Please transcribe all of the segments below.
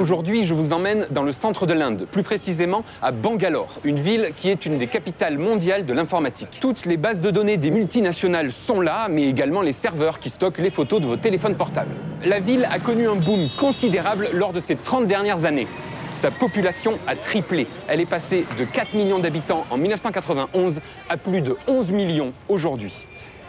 Aujourd'hui, je vous emmène dans le centre de l'Inde, plus précisément à Bangalore, une ville qui est une des capitales mondiales de l'informatique. Toutes les bases de données des multinationales sont là, mais également les serveurs qui stockent les photos de vos téléphones portables. La ville a connu un boom considérable lors de ces 30 dernières années. Sa population a triplé. Elle est passée de 4 millions d'habitants en 1991 à plus de 11 millions aujourd'hui.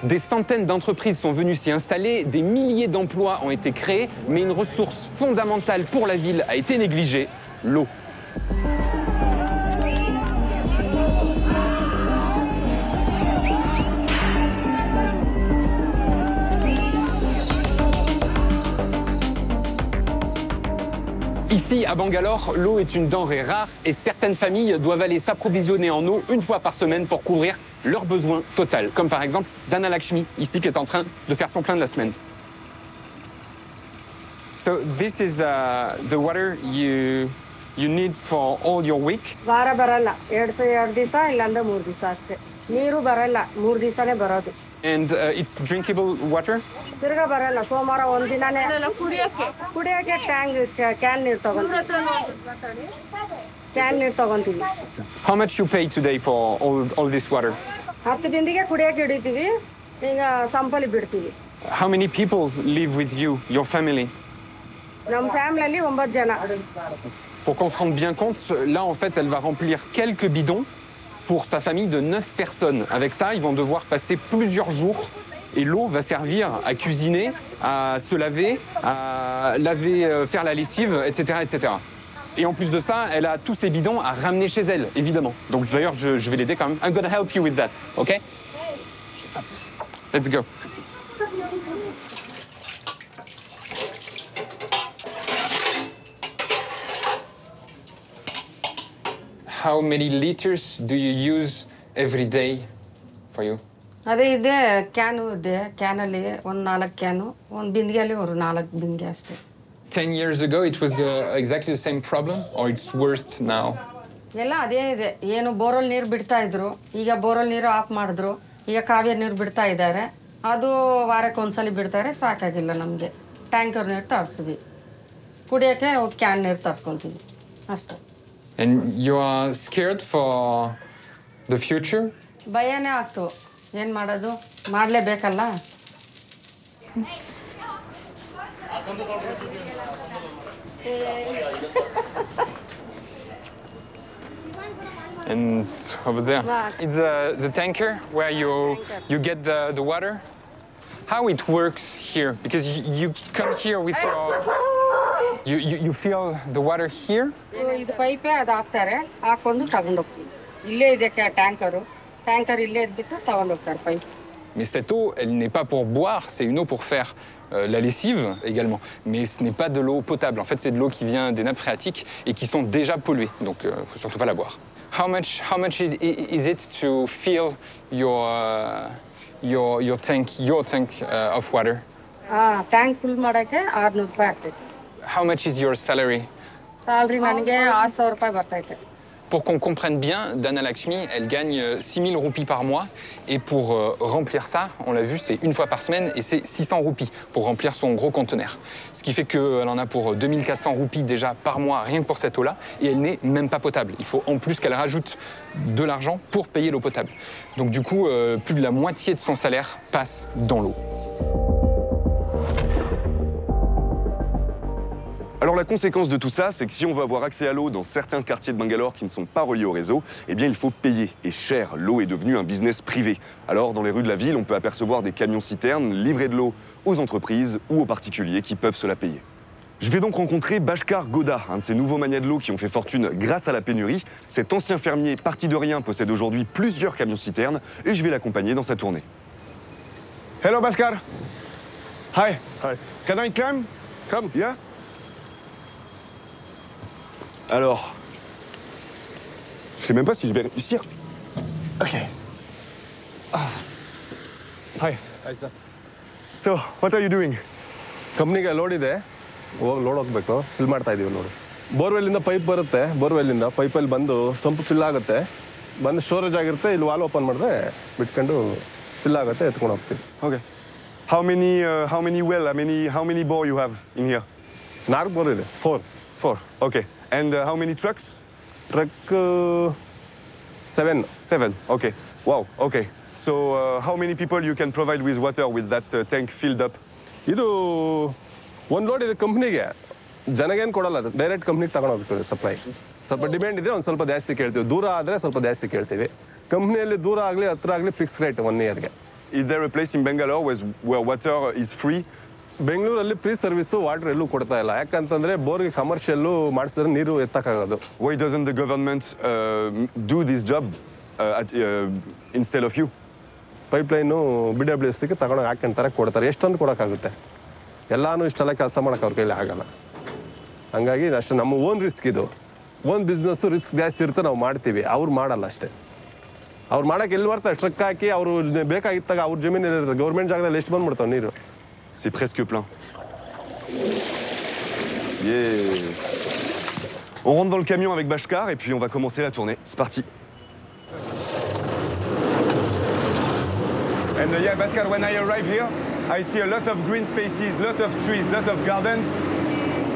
Des centaines d'entreprises sont venues s'y installer, des milliers d'emplois ont été créés, mais une ressource fondamentale pour la ville a été négligée, l'eau. Ici, à Bangalore, l'eau est une denrée rare et certaines familles doivent aller s'approvisionner en eau une fois par semaine pour couvrir leurs besoins total. Comme par exemple Dana Lakshmi, ici, qui est en train de faire son plein de la semaine. So this is uh, the water you you need for all your week. ವಾರ ಬರಲ್ಲ ಎರಡು ಸ ಎರಡು ದಿವಸ ಇಲ್ಲಾಂದ್ರೆ ಮೂರು ದಿವಸ ಅಷ್ಟೇ ನೀರು ಬರಲ್ಲ ಮೂರು ದಿವಸನೇ ಬರೋದು And uh, it's drinkable water. ತಿರ್ಗಾ ಬರಲ್ಲ ಸೋಮವಾರ ಒಂದಿನಾನೇ ಕುಡಿಯೋಕೆ ಟ್ಯಾಂಗ್ ಕ್ಯಾನ್ ನೀರು ತಗೊಂತೀವಿ ಕ್ಯಾನ್ ನೀರು ತಗೊಂತೀವಿ How much you pay today for all, all this water? ಹತ್ತು ಬಿಂದಿಗೆ ಕುಡಿಯೋಕೆ ಹಿಡಿತೀವಿ ಈಗ ಸಂಪಲಿ ಬಿಡ್ತೀವಿ How many people live with you, your family? ನಮ್ಮ ಫ್ಯಾಮಿಲಿಯಲ್ಲಿ ಒಂಬತ್ತು ಜನ Pour qu'on se rende bien compte, là, en fait, elle va remplir quelques bidons Pour sa famille de 9 personnes. Avec ça, ils vont devoir passer plusieurs jours et l'eau va servir à cuisiner, à se laver, à laver, euh, faire la lessive, etc., etc. Et en plus de ça, elle a tous ces bidons à ramener chez elle, évidemment. Donc d'ailleurs, je, je vais l'aider quand même. I'm gonna help you with that, ok? Let's go. many liters do you use every day for you? ಅದೇ ಇದೆ ಕ್ಯಾನು ಇದೆ ಕ್ಯಾನಲ್ಲಿ ಒಂದು ನಾಲ್ಕು ಕ್ಯಾನು ಒಂದು ಬಿಂದಿಗೆಯಲ್ಲಿ ಒಂದು ನಾಲ್ಕು ಬಿಂದಿಗೆ ಅಷ್ಟೇ 10 years ago, it was uh, exactly the same problem, or it's worse now? ಎಲ್ಲ ಅದೇ ಇದೆ ಏನು ಬೋರಲ್ಲಿ ನೀರು ಬಿಡ್ತಾ ಇದ್ರು ಈಗ ಬೋರಲ್ಲಿ ನೀರು ಆಫ್ ಮಾಡಿದ್ರು ಈಗ ಕಾವೇರಿ ನೀರು ಬಿಡ್ತಾ ಇದ್ದಾರೆ ಅದು ವಾರಕ್ಕೆ ಒಂದ್ಸಲಿ ಬಿಡ್ತಾರೆ ಸಾಕಾಗಿಲ್ಲ ನಮಗೆ ಟ್ಯಾಂಕರ್ ನೀರು ತರಿಸ್ವಿ ಕುಡಿಯೋಕ್ಕೆ ಹೋಗಿ ಕ್ಯಾನ್ ನೀರು ತರಿಸ್ಕೊತೀವಿ ಅಷ್ಟೇ And you are scared for the future? ಭಯನೇ ಆಗ್ತು ಏನು ಮಾಡೋದು ಮಾಡಲೇಬೇಕಲ್ಲ And over there, it's uh, the tanker where you you get the, the water. How it works here? Because you, you come here with your you, you, you feel the water here. ಇದು ಪೈಪೇ ಅದು ಹಾಕ್ತಾರೆ ಹಾಕೊಂಡು ತಗೊಂಡೋಗ್ತೀವಿ ಇಲ್ಲೇ ಇದೆ tanker tanker ಇಲ್ಲೇ ಇದ್ಬಿಟ್ಟು ತಗೊಂಡೋಗ್ತಾರೆ pipe Mais cette eau, elle n'est pas pour boire, c'est une eau pour faire euh, la lessive également. Mais ce n'est pas de l'eau potable. En fait, c'est de l'eau qui vient des nappes phréatiques et qui sont déjà polluées. Donc, il ne faut surtout pas la boire. How much, how much i- i- is it to fill your, uh, your, your tank, your tank uh, of water? ಹಾಂ tank full ಮಾಡೋಕ್ಕೆ ಆರುನೂರು ರೂಪಾಯಿ ಆಗ್ತೈತೆ How much is your salary? Salary ನನಗೆ ಆರು ಸಾವಿರ ರೂಪಾಯಿ ಬರ್ತೈತೆ Pour qu'on comprenne bien, Dana Lakshmi, elle gagne 6 000 roupies par mois. Et pour euh, remplir ça, on l'a vu, c'est une fois par semaine et c'est 600 roupies pour remplir son gros conteneur. Ce qui fait qu'elle en a pour 2400 roupies déjà par mois, rien que pour cette eau-là. Et elle n'est même pas potable. Il faut en plus qu'elle rajoute de l'argent pour payer l'eau potable. Donc du coup, euh, plus de la moitié de son salaire passe dans l'eau. Alors la conséquence de tout ça, c'est que si on veut avoir accès à l'eau dans certains quartiers de Bangalore qui ne sont pas reliés au réseau, eh bien il faut payer. Et cher, l'eau est devenue un business privé. Alors dans les rues de la ville, on peut apercevoir des camions-citernes livrer de l'eau aux entreprises ou aux particuliers qui peuvent se la payer. Je vais donc rencontrer Bashkar Goda, un de ces nouveaux manias de l'eau qui ont fait fortune grâce à la pénurie. Cet ancien fermier parti de rien possède aujourd'hui plusieurs camions-citernes et je vais l'accompagner dans sa tournée. Hello Bashkar. Hi. Hi. Can I climb? Come. Yeah? Alors, je sais même pas si je vais réussir. Ok. Ah. Hi. ಆಯ್ತು sir So, what are you doing? ಕಂಪ್ನಿಗೆ load ಇದೆ ಹೋಗಿ ಲೋಡ್ ಹೋಗ್ಬೇಕು ಫಿಲ್ ಮಾಡ್ತಾ ಇದೀವಿ ನೋಡಿ ಬೋರ್ವೆಲ್ಲಿಂದ ಪೈಪ್ ಬರುತ್ತೆ ಬೋರ್ವೆಲ್ಲಿಂದ ಪೈಪಲ್ಲಿ ಬಂದು ಸಂಪ್ ಫಿಲ್ ಆಗುತ್ತೆ ಬಂದು ಸ್ಟೋರೇಜ್ ಆಗಿರುತ್ತೆ ಇಲ್ಲಿ ವಾಲ್ ಓಪನ್ ಮಾಡಿದ್ರೆ ಬಿಟ್ಕೊಂಡು ಫಿಲ್ ಆಗುತ್ತೆ ಎತ್ಕೊಂಡು ಹೋಗ್ತೀವಿ Okay. How many, uh, how many well, how many, how many bore you have in here? ನಾಲ್ಕು ಬೋರ್ ಇದೆ four Four. Okay. And uh, how many trucks? Truck seven Seven. Okay. Wow. Okay. So uh, how many people you can provide with water with that uh, tank filled up? ಇದು ಒಂದು ಲೋಡ್ ಇದೆ ಕಂಪ್ನಿಗೆ ಜನಗೇನು ಕೊಡಲ್ಲ ಅದು ಡೈರೆಕ್ಟ್ ಕಂಪ್ನಿಗೆ ತಗೊಂಡು ಹೋಗ್ತದೆ ಸಪ್ಲೈ ಸ್ವಲ್ಪ ಡಿಮ್ಯಾಂಡ್ ಇದ್ರೆ ಒಂದು ಸ್ವಲ್ಪ ಜಾಸ್ತಿ ಕೇಳ್ತೀವಿ ದೂರ ಆದರೆ ಸ್ವಲ್ಪ ಜಾಸ್ತಿ ಕೇಳ್ತೀವಿ ಕಂಪ್ನಿಯಲ್ಲಿ ದೂರ ಆಗಲಿ ಹತ್ರ ಆಗಲಿ ಫಿಕ್ಸ್ ರೇಟ್ ಒನ್ ಇಯರ್ಗೆ Is there a place in Bangalore where, where water is free? ಬೆಂಗಳೂರಲ್ಲಿ ಫ್ರೀ ಸರ್ವಿಸು ವಾಟರ್ ಎಲ್ಲೂ ಕೊಡ್ತಾ ಇಲ್ಲ. ಯಾಕಂತಂದ್ರೆ ಬೋರ್ಗೆ ಕಮರ್ಷಿಯಲ್ಲು ಮಾಡಿಸಿದ್ರೆ ನೀರು ಎತ್ತಕ್ಕಾಗೋದು. Why does the government do this this job in style of you you? Pipeline B W ಸಿಗೆ ತಗೊಂಡೋಗಿ ಹಾಕೊಂತಾರೆ ಕೊಡ್ತಾರೆ. ಎಷ್ಟೊಂದು ಕೊಡೋಕ್ಕಾಗುತ್ತೆ. ಎಲ್ಲಾನು ಇಷ್ಟೆಲ್ಲ ಕೆಲಸ ಮಾಡೋಕೆ ಅವ್ರ ಕೈಲಿ ಆಗಲ್ಲ. ಹಂಗಾಗಿ ಅಷ್ಟೇ ನಮ್ಮ ಓನ್ ರಿಸ್ಕ್ ಇದು. ಓನ್ ಬಿಸ್ನೆಸ್ಸು ರಿಸ್ಕ್ ಜಾಸ್ತಿ ಇರುತ್ತೆ ನಾವು ಮಾಡ್ತೀವಿ. ಅವ್ರು ಮಾಡಲ್ಲ ಅಷ್ಟೇ. ಅವ್ರು ಮಾಡಕ್ಕೆ ಎಲ್ಲಿ ಬರ್ತಾರೆ ಟ್ರಕ್ ಹಾಕಿ ಅವರು ಬೇಕಾಗಿತ್ತಾಗ ಅವ್ರ ಜಮೀನಲ್ಲಿ ಇರುತ್ತೆ ಗೌರ್ಮೆಂಟ್ ಜಾಗದಲ್ಲಿ ಎಷ್ಟು ಬಂದ್ಬಿಡ್ತಾವೆ ನೀರು? C'est presque plein. Yeah. On rentre dans le camion avec Bashkar et puis on va commencer la tournée. C'est parti. And uh, yeah, Bashkar, when I arrive here, I see a lot of green spaces, lot of trees, lot of gardens.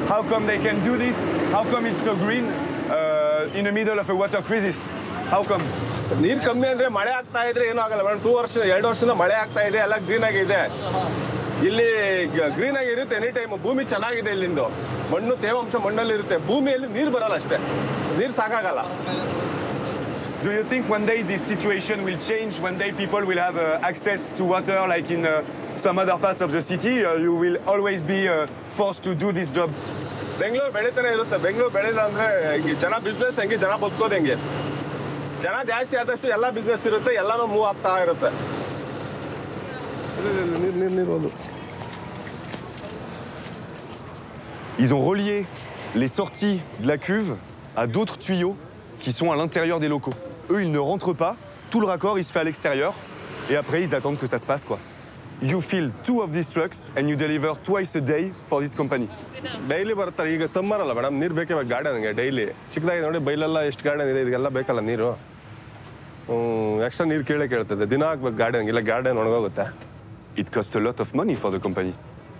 How come they can do this? How come it's so green uh, in the middle of a water crisis? How come? ನೀರು ಕಮ್ಮಿ ಅಂದ್ರೆ ಮಳೆ ಆಗ್ತಾ ಇದ್ರೆ ಏನೂ ಆಗಲ್ಲ madam two ವರ್ಷ ಎರಡು ವರ್ಷದಿಂದ ಮಳೆ ಆಗ್ತಾ ಇದೆ ಎಲ್ಲ ಗ್ರೀನ್ ಆಗಿದೆ ಇಲ್ಲಿ ಗ್ರೀನ್ ಆಗಿ ಇರುತ್ತೆ ಎನಿ ಟೈಮ್ ಭೂಮಿ ಚೆನ್ನಾಗಿದೆ ಇಲ್ಲಿಂದು ಮಣ್ಣು ತೇವಾಂಶ ಮಣ್ಣಲ್ಲಿ ಇರುತ್ತೆ ಭೂಮಿಯಲ್ಲಿ ನೀರು ಬರಲ್ಲ ಅಷ್ಟೇ ನೀರು ಸಾಕಾಗಲ್ಲ Do you think one day this situation will change? One day people will have uh, access to water like in uh, some other parts of the city? Uh, you will always be uh, forced to do this job? Bengaluru ಬೆಳಿತಾನೆ ಇರುತ್ತೆ ಬೆಂಗಳೂರು ಬೆಳೆದ ಅಂದ್ರೆ ಈ ಜನ ಬಿಸ್ನೆಸ್ ಹೆಂಗೆ ಜನ ಬದುಕೋದು ಹೆಂಗೆ ಜನ ಜಾಸ್ತಿ ಆದಷ್ಟು ಎಲ್ಲ ಬಿಸ್ನೆಸ್ ಇರುತ್ತೆ ಎಲ್ಲಾನು ಮೂವ್ ಆಗ್ತಾ ಇರುತ್ತೆ ನೀರು ನೀರು Ils ont relié les sorties de la cuve à d'autres tuyaux qui sont à l'intérieur des locaux. Eux, ils ne rentrent pas. Tout le raccord, il se fait à l'extérieur. Et après, ils attendent que ça se passe, quoi. You fill two of these trucks and you deliver twice a day for this company. Daily ಬರ್ತಾರೆ ಈಗ ಸಮ್ಮರ್ ಅಲ್ಲ ಮೇಡಮ್ ನೀರು ಬೇಕೇ ಬೇಕು ಗಾರ್ಡನ್ಗೆ ಡೈಲಿ ಚಿಕ್ಕದಾಗಿ ನೋಡಿ ಬೈಲೆಲ್ಲ ಎಷ್ಟು ಗಾರ್ಡನ್ ಇದೆ ಇದೆಲ್ಲ ಬೇಕಲ್ಲ ನೀರು ಎಕ್ಸ್ಟ್ರಾ ನೀರು ಕೇಳೇ ಕೇಳ್ತದೆ ದಿನ ಹಾಕ್ಬೇಕು ಗಾರ್ಡನ್ಗೆ ಇಲ್ಲ ಗಾರ್ಡನ್ ಒಣಗೋಗುತ್ತೆ It costs a lot of money for the company.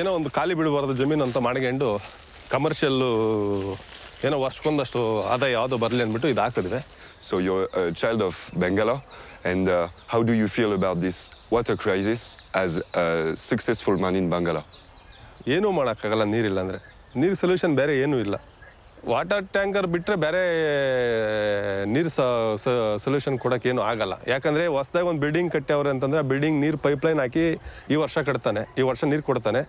ಏನೋ ಒಂದು ಖಾಲಿ ಬಿಡಬಾರ್ದು ಜಮೀನು ಅಂತ ಮಾಡ್ಕೊಂಡು ಕಮರ್ಷಿಯಲ್ಲು ಏನೋ ವರ್ಷಕ್ಕೊಂದಷ್ಟು ಆದಾಯ ಯಾವುದೋ ಬರಲಿ ಅಂದ್ಬಿಟ್ಟು ಇದು ಹಾಕಿದ್ವಿ. So you child of Bangalore and how do you feel about this water crisis as successful man in Bangalore ಏನೂ ಮಾಡೋಕ್ಕಾಗಲ್ಲ ನೀರಿಲ್ಲ ಅಂದರೆ. ನೀರು ಸೊಲ್ಯೂಷನ್ ಬೇರೆ ಏನೂ ಇಲ್ಲ. ವಾಟರ್ ಟ್ಯಾಂಕರ್ ಬಿಟ್ಟರೆ ಬೇರೆ ನೀರು ಸೊಲ್ಯೂಷನ್ ಕೊಡೋಕೆ ಏನೂ ಆಗಲ್ಲ ಯಾಕಂದರೆ ಹೊಸ್ದಾಗಿ ಒಂದು ಬಿಲ್ಡಿಂಗ್ ಕಟ್ಟ್ಯವ್ರೆ ಅಂತಂದರೆ ಆ ಬಿಲ್ಡಿಂಗ್ ನೀರು ಪೈಪ್ಲೈನ್ ಹಾಕಿ ಈ ವರ್ಷ ಕಟ್ತಾನೆ ಈ ವರ್ಷ ನೀರು ಕೊಡ್ತಾನೆ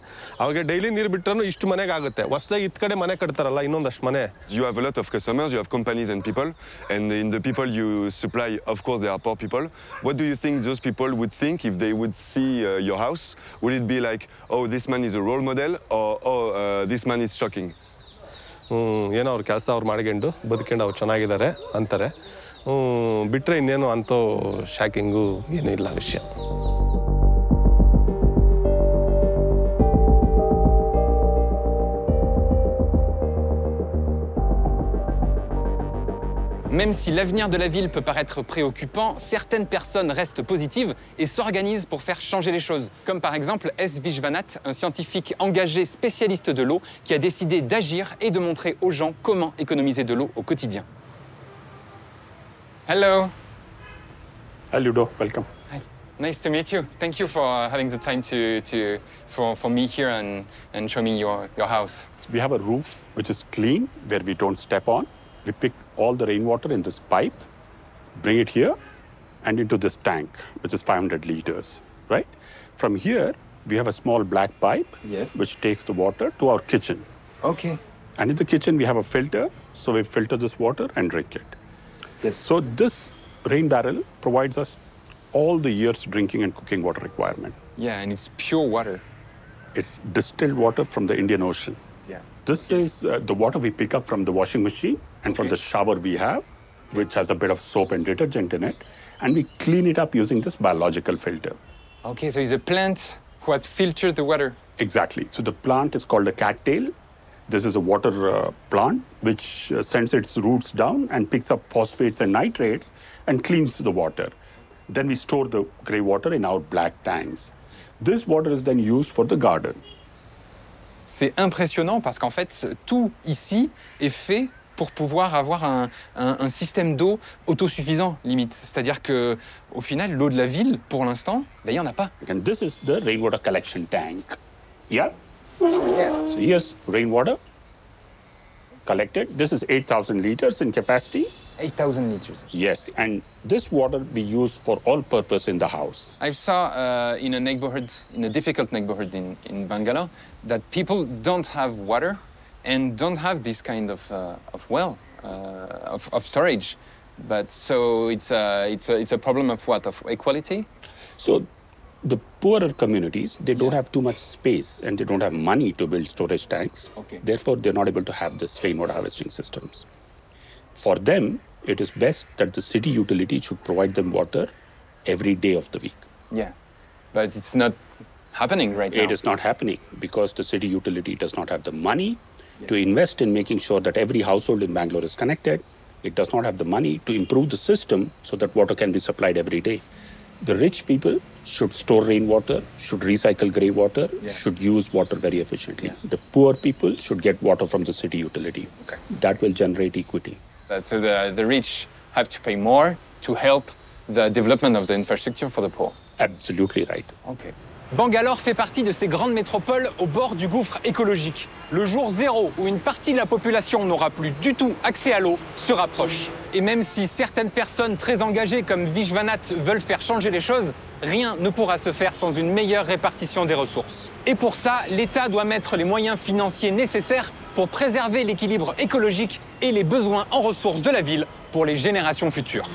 ಅವಾಗ ಡೈಲಿ ನೀರು ಬಿಟ್ರೂ ಇಷ್ಟು ಮನೆಗೆ ಆಗುತ್ತೆ ಹೊಸ್ದಾಗಿ ಇತ್ತು ಕಡೆ ಮನೆ ಕಟ್ತಾರಲ್ಲ ಇನ್ನೊಂದಷ್ಟು ಮನೆ You have a lot of customers, you have companies and people, and in the people you supply, of course, there are poor people. What do you think those people would think if they would see uh, your house? Would it be like, oh, this man is a role model, or oh, ಏನೋ ಅವ್ರ ಕೆಲಸ ಅವ್ರು ಮಾಡ್ಕೊಂಡು ಬದುಕೊಂಡು ಅವ್ರು ಚೆನ್ನಾಗಿದ್ದಾರೆ ಅಂತಾರೆ. ಬಿಟ್ಟರೆ ಇನ್ನೇನು ಅಂಥೋ ಶಾಕಿಂಗು ಏನೂ ಇಲ್ಲ ವಿಷಯ. Même si l'avenir de la ville peut paraître préoccupant, certaines personnes restent positives et s'organisent pour faire changer les choses. Comme par exemple S. Vishwanath, un scientifique engagé spécialiste de l'eau qui a décidé d'agir et de montrer aux gens comment économiser de l'eau au quotidien. Hello. Hi, Ludo. Welcome. Hi. Nice to meet you. Thank you for uh, having the time to, to, for, for me here and, and show me your, your house. We have a roof which is clean, where we don't step on. We pick all the rainwater in this pipe, bring it here, and into this tank, which is 500 liters, right? From here, we have a small black pipe, Yes. which takes the water to our kitchen. Okay. And in the kitchen, we have a filter, so we filter this water and drink it. Yes. So this rain barrel provides us all the year's drinking and cooking water requirement. Yeah, and it's pure water. It's distilled water from the Indian Ocean. Yeah. This is uh, the water we pick up from the washing machine and from the shower we have, which has a bit of soap and detergent in it, and we clean it up using this biological filter. Okay, so it's a plant who has filtered the water. Exactly. So the plant is called a cattail. This is a water uh, plant which uh, sends its roots down and picks up phosphates and nitrates and cleans the water. Then we store the gray water in our black tanks. This water is then used for the garden. C'est impressionnant parce qu'en fait, tout ici est fait pour pouvoir avoir un, un- un système d'eau autosuffisant, limite. C'est-à-dire que, au final, l'eau de la ville, pour l'instant, ben, il n'y en a pas. And this is the rainwater collection tank. Yeah? So here's rainwater collected. This is 8,000 liters in capacity. 8,000 liters. Yes, and this water we use for all purpose in the house. I saw uh, in a neighborhood, in a difficult neighborhood in, in Bangalore, that people don't have water and don't have this kind of, uh, of well, uh, of, of storage. But so it's a, it's, a, it's a problem of what? Of equality? So the poorer communities, they don't have too much space and they don't have money to build storage tanks. Okay. Therefore, they're not able to have this rainwater harvesting systems. For them, it is best that the city utility should provide them water every day of the week. Yeah. But it's not happening right now. It is not happening because the city utility does not have the money to invest in making sure that every household in Bangalore is connected. It does not have the money to improve the system so that water can be supplied every day. The rich people should store rainwater, should recycle grey water, should use water very efficiently. The poor people should get water from the city utility. Okay. That will generate equity. So the, the rich have to pay more to help the development of the infrastructure for the poor. Absolutely right. Okay. Bangalore fait partie de ces grandes métropoles au bord du gouffre écologique. Le jour zéro où une partie de la population n'aura plus du tout accès à l'eau se rapproche. Et même si certaines personnes très engagées comme Vishwanath veulent faire changer les choses, rien ne pourra se faire sans une meilleure répartition des ressources. Et pour ça, l'État doit mettre les moyens financiers nécessaires pour préserver l'équilibre écologique et les besoins en ressources de la ville pour les générations futures.